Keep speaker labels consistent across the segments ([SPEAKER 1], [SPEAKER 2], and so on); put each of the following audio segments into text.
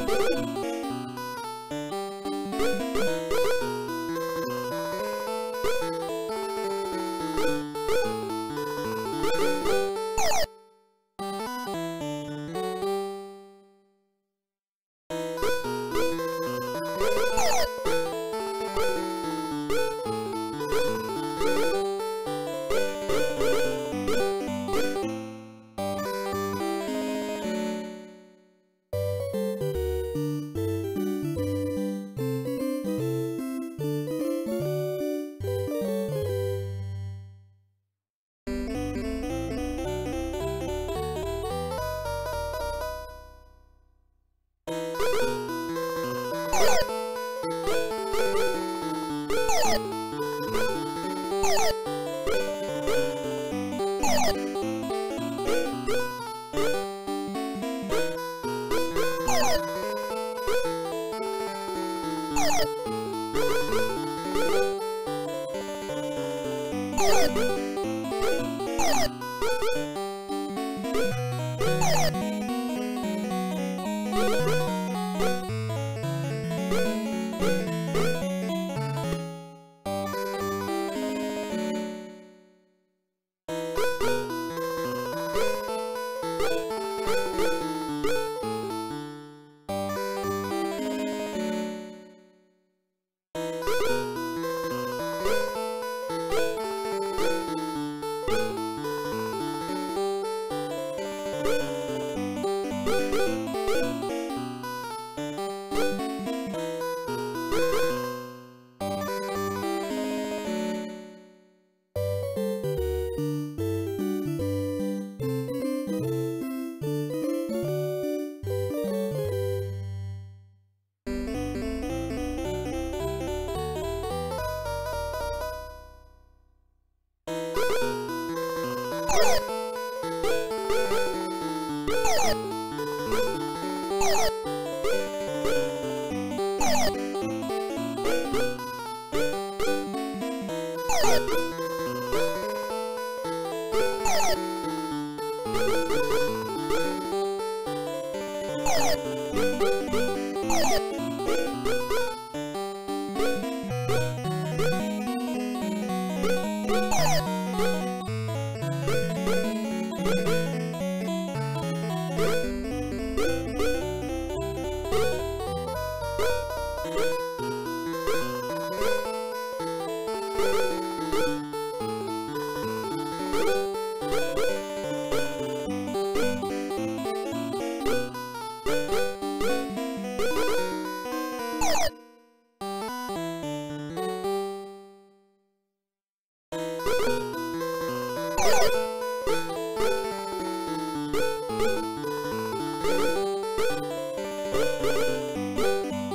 [SPEAKER 1] Bye. Thank you. Thank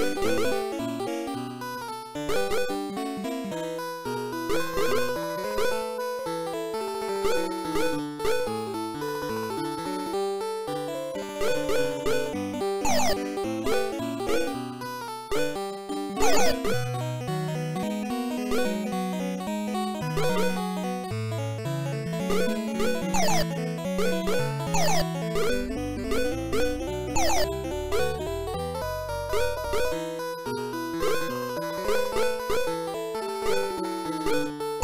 [SPEAKER 1] you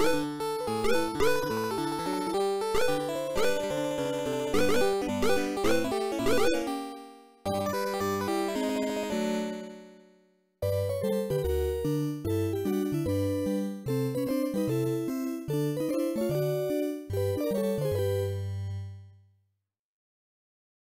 [SPEAKER 1] Bye.